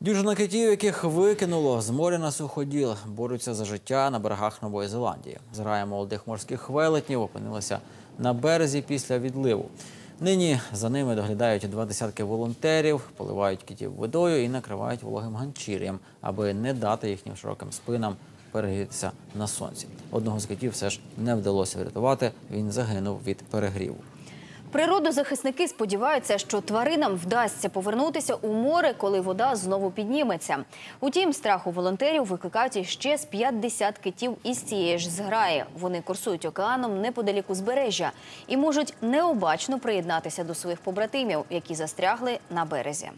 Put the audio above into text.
Дюжина китів, яких викинуло з моря на суходіл, борються за життя на берегах Нової Зеландії. Зграя молодих морських велетнів опинилася на березі після відливу. Нині за ними доглядають два десятки волонтерів, поливають китів водою і накривають вологим ганчір'ям, аби не дати їхнім широким спинам перегрітися на сонці. Одного з китів все ж не вдалося врятувати. Він загинув від перегріву. Природозахисники сподіваються, що тваринам вдасться повернутися у море, коли вода знову підніметься. Утім, страху волонтерів викликають іще з 50 китів із цієї ж зграї. Вони курсують океаном неподалік узбережжя і можуть необачно приєднатися до своїх побратимів, які застрягли на березі.